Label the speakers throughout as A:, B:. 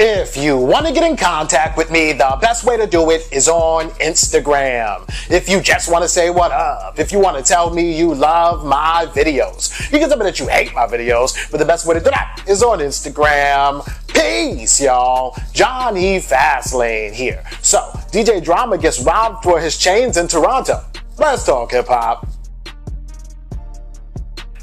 A: If you want to get in contact with me, the best way to do it is on Instagram. If you just want to say what up, if you want to tell me you love my videos, you can tell me that you hate my videos, but the best way to do that is on Instagram. Peace, y'all. Jonny Fastlane here. So, DJ Drama gets robbed for his chains in Toronto. Let's talk hip hop.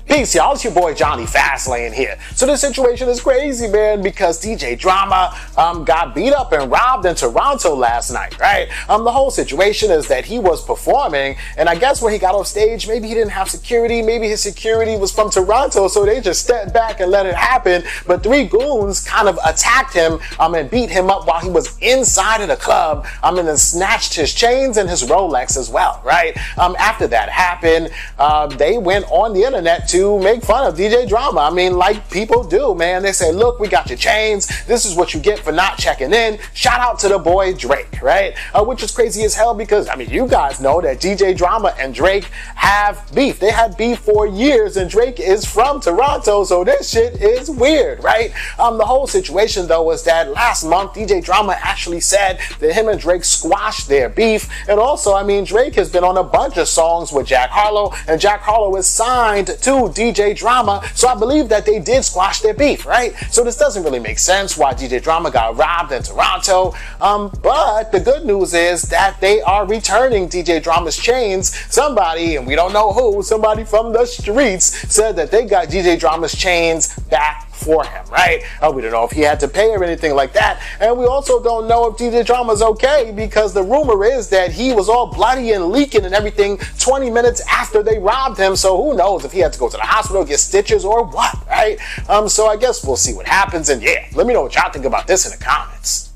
A: Peace, y'all. It's your boy Jonny Fastlane here. So this situation is crazy, man, because DJ Drama um, got beat up and robbed in Toronto last night, right? Um, the whole situation is that he was performing, and I guess when he got off stage, maybe he didn't have security, maybe his security was from Toronto, so they just stepped back and let it happen. But three goons kind of attacked him um, and beat him up while he was inside of the club, um, and then snatched his chains and his Rolex as well, right? Um, after that happened, uh, they went on the internet to to make fun of DJ Drama. I mean, like people do, man. They say, look, we got your chains. This is what you get for not checking in. Shout out to the boy Drake, right? Uh, which is crazy as hell because, I mean, you guys know that DJ Drama and Drake have beef. They had beef for years, and Drake is from Toronto, so this shit is weird, right? Um, the whole situation, though, was that last month, DJ Drama actually said that him and Drake squashed their beef. And also, I mean, Drake has been on a bunch of songs with Jack Harlow, and Jack Harlow is signed to DJ Drama, so I believe that they did squash their beef, right? So this doesn't really make sense why DJ Drama got robbed in Toronto. Um, but the good news is that they are returning DJ Drama's chains. Somebody, and we don't know who, somebody from the streets said that they got DJ Drama's chains back for him, right? Uh, we don't know if he had to pay or anything like that. And we also don't know if DJ Drama's okay because the rumor is that he was all bloody and leaking and everything 20 minutes after they robbed him. So who knows if he had to go to the hospital, get stitches or what, right? Um, so I guess we'll see what happens. And yeah, let me know what y'all think about this in the comments.